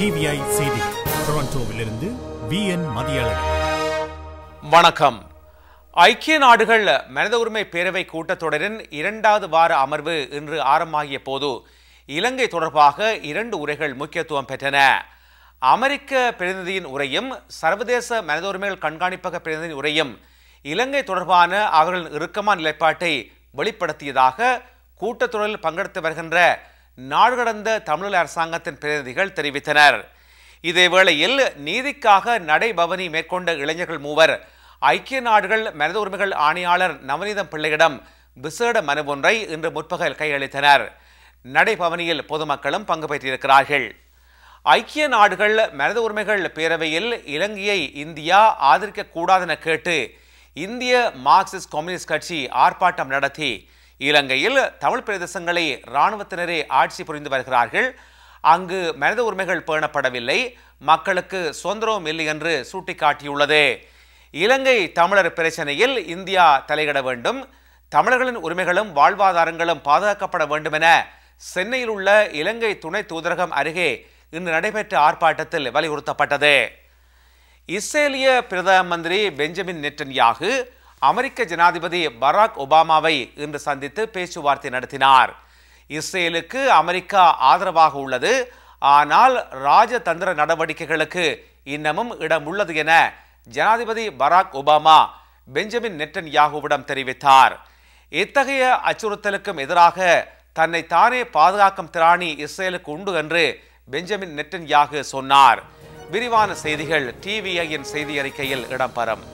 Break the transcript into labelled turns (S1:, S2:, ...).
S1: TVI செய்தி. டொரண்டோவிலிருந்து V N Mathiyazhagan.
S2: வணக்கம். ஐக்கிய நாடுகள் மனித உரிமை பேரவை கூட்டத்தொடரின் இரண்டாவது வார அமர்வு இன்று ஆரம்பமாகிய போது இலங்கை தொடர்பாக இரண்டு உரைகள் முக்கியத்துவம் பெற்றன. அமெரிக்க பிரதிநிதியின் உரையும் சர்வதேச மனித உரிமைகள் கண்காணிப்பக பிரதிநிதியின் உரையும் இலங்கை தொடர்பான அவர்களின் இறுக்கமான நிலைப்பாட்டை வெளிப்படுத்தியதாக கூட்டத்தொடரில் பங்கெடுத்து வருகின்ற நாடு கடந்த தமிழக அரசாங்கத்தின் பிரதிநிதிகள் தெரிவித்தனர். இதேவேளையில் நீதிக்காக நடைபவனி மேற்கொண்ட இளைஞர்கள் மூவர் ஐக்கிய நாடுகள் மனித உரிமைகள் ஆணையாளர் நவநீதம் பிள்ளையிடம் விசேட மனு ஒன்றை இன்று முற்பகல் கையளித்தனர். நடைபவனியில் பொதுமக்களும் பங்கு பெற்றிருக்கிறார்கள். ஐக்கிய நாடுகள் மனித உரிமைகள் பேரவையில் இலங்கையை இந்தியா ஆதரிக்க கூடாதென கேட்டு இந்திய மார்க்சிஸ்ட் கம்யூனிஸ்ட் கட்சி ஆர்ப்பாட்டம் நடத்தி இலங்கையில் தமிழ் பிரதேசங்களை இராணுவத்தினரே ஆட்சி புரிந்து வருகிறார்கள். அங்கு மனித உரிமைகள் பேணப்படவில்லை. மக்களுக்கு சுதந்திரம் இல்லை என்று சுட்டிக்காட்டியுள்ளது. இலங்கை தமிழர் பிரச்சனையில் இந்தியா தலையிட வேண்டும். தமிழர்களின் உரிமைகளும் வாழ்வாதாரங்களும் பாதுகாக்கப்பட வேண்டும் என சென்னையில் உள்ள இலங்கை துணை தூதரகம் அருகே இன்று நடைபெற்ற ஆர்ப்பாட்டத்தில் வலியுறுத்தப்பட்டது. இஸ்ரேலிய பிரதம மந்திரி பெஞ்சமின் நெட்டன்யாகு அமெரிக்க ஜனாதிபதி பராக் ஒபாமாவை இன்று சந்தித்து பேச்சுவார்த்தை நடத்தினார். இஸ்ரேலுக்கு அமெரிக்கா ஆதரவாக உள்ளது. ஆனால் ராஜதந்திர நடவடிக்கைகளுக்கு இன்னமும் இடம் உள்ளது என ஜனாதிபதி பராக் ஒபாமா பெஞ்சமின் நெட்டன் யாகுவிடம் தெரிவித்தார். இத்தகைய அச்சுறுத்தலுக்கும் எதிராக தன்னை தானே பாதுகாக்கும் திராணி இஸ்ரேலுக்கு உண்டு என்று பெஞ்சமின் நெட்டன் யாகு சொன்னார். விரிவான செய்திகள் டிவிஐயின் செய்தி அறிக்கையில் இடம்பெறும்.